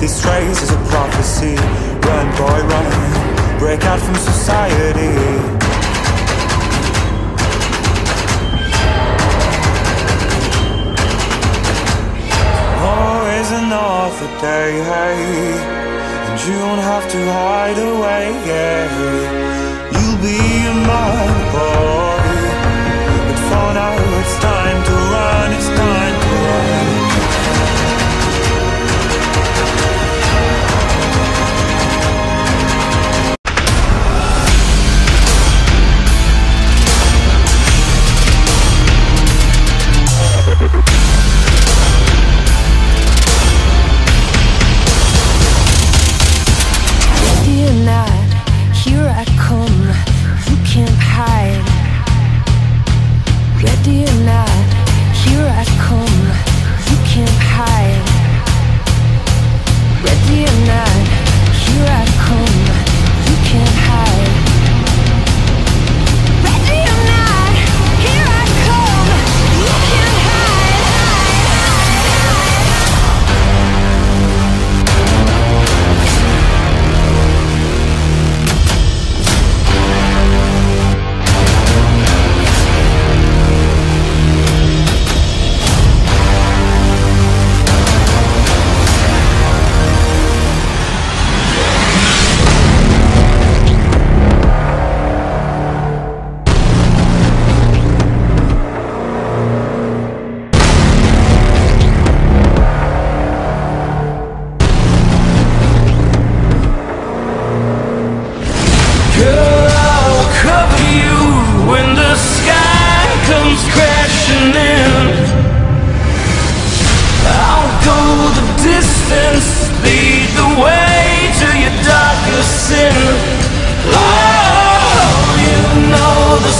This strays is a prophecy. Run boy run. Break out from society. Another day And you don't have to hide away You'll be a man, boy. But for now dear.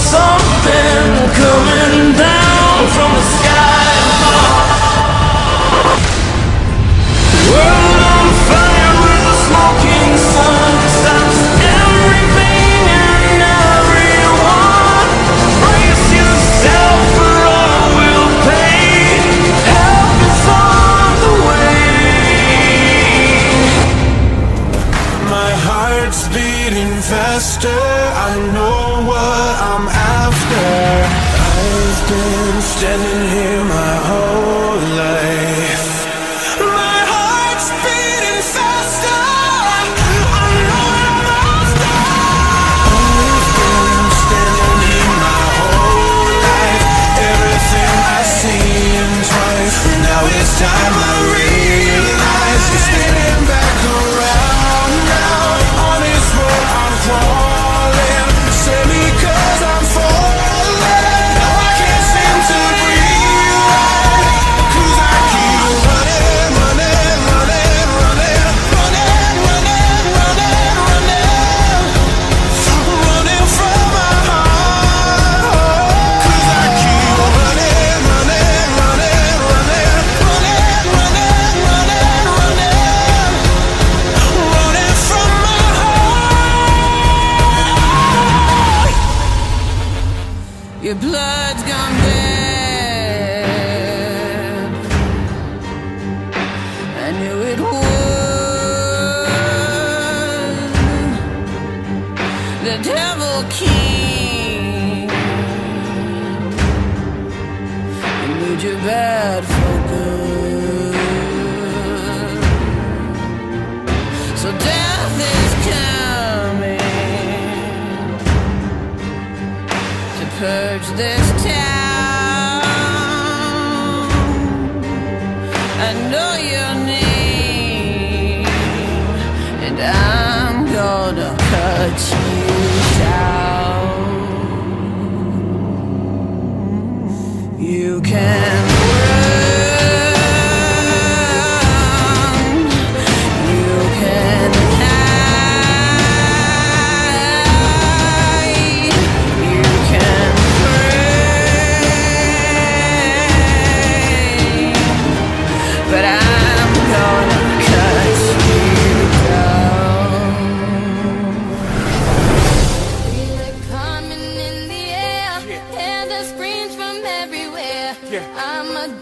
So been standing here, my Your blood's gone bad. I knew it would. The devil king. You need your bad. this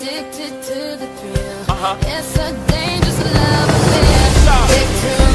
addicted to the thrill. Uh -huh. It's a dangerous love affair. Addicted.